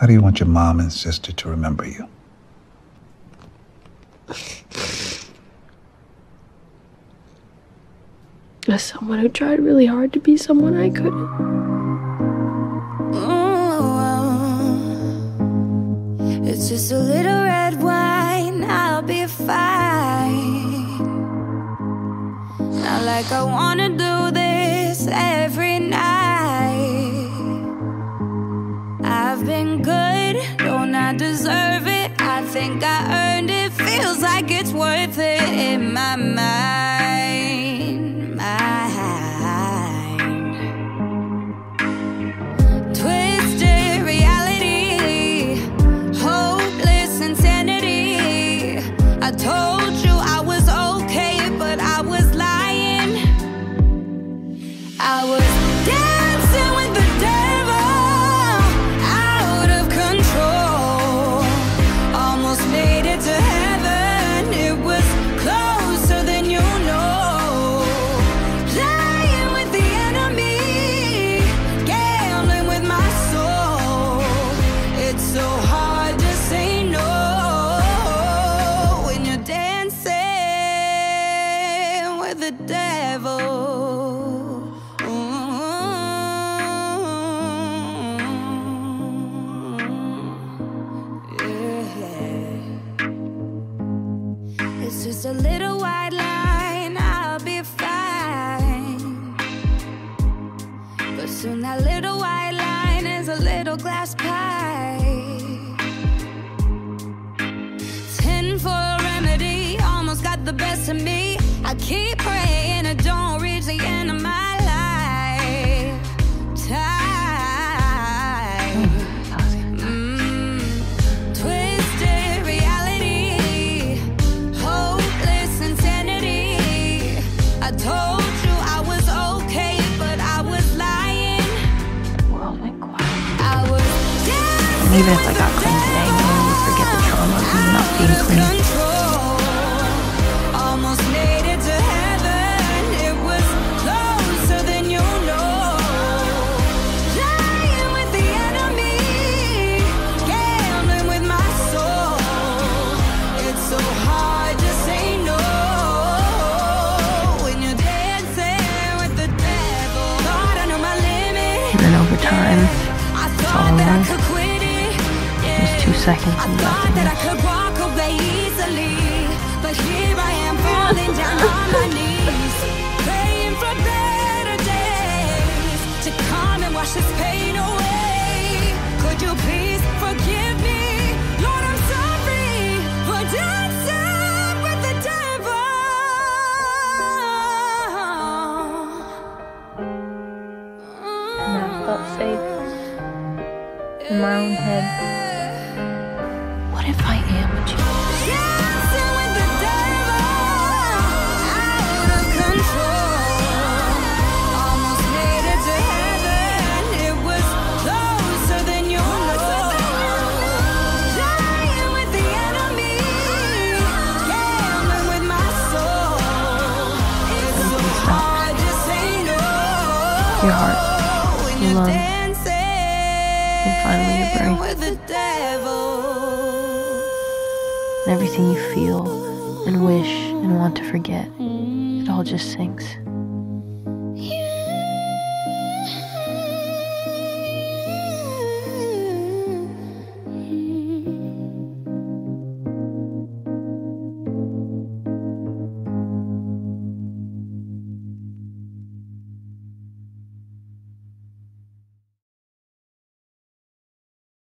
How do you want your mom and sister to remember you? As someone who tried really hard to be someone I couldn't. Ooh, it's just a little red wine, I'll be fine. Not like I wanna do this every deserve it? I think I earned it, feels like it's worth it in my mind. Mind. Twisted reality, hopeless insanity. I told you I was okay, but I was lying. I was It's just a little white line, I'll be fine. But soon that little white line is a little glass pie. Ten for a remedy, almost got the best of me. I keep praying it don't reach the end of my life. Time. Even if I got clean today, one would forget the trauma of me not being clean. Almost made it to heaven. It was closer than you know. Playing with the enemy, gambling with my soul. It's so hard to say no when you're dancing with the devil. Thought I knew my limit. And over time, I all thought that I seconds I thought that I could walk away easily, but here I am falling down on my knees, praying for better days to come and wash this pain away. Could you please forgive me, Lord? I'm sorry for dancing with the devil. And I felt safe in my own head. What if I am what you Dancing with the devil, out of control. Almost made it to heaven. It was closer than you know. Playing with the enemy, gambling with my soul. It's so hard to say no. Your heart, your love, and finally your brain. And everything you feel and wish and want to forget, it all just sinks.